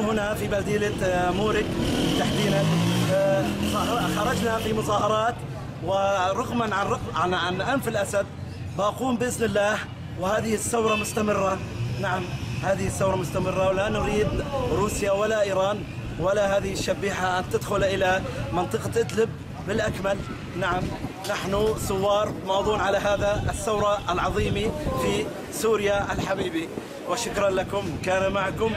هنا في بلدية آه، مورك تحديدا. آه، خرجنا في مظاهرات ورغما عن عن عن أنف الأسد باقوم بإذن الله. وهذه الثورة مستمرة. نعم هذه الثورة مستمرة ولا نريد روسيا ولا إيران ولا هذه الشبيحة أن تدخل إلى منطقة إدلب بالأكمل. نعم نحن ثوار ماضون على هذا الثورة العظيمة في سوريا الحبيبة. وشكرا لكم. كان معكم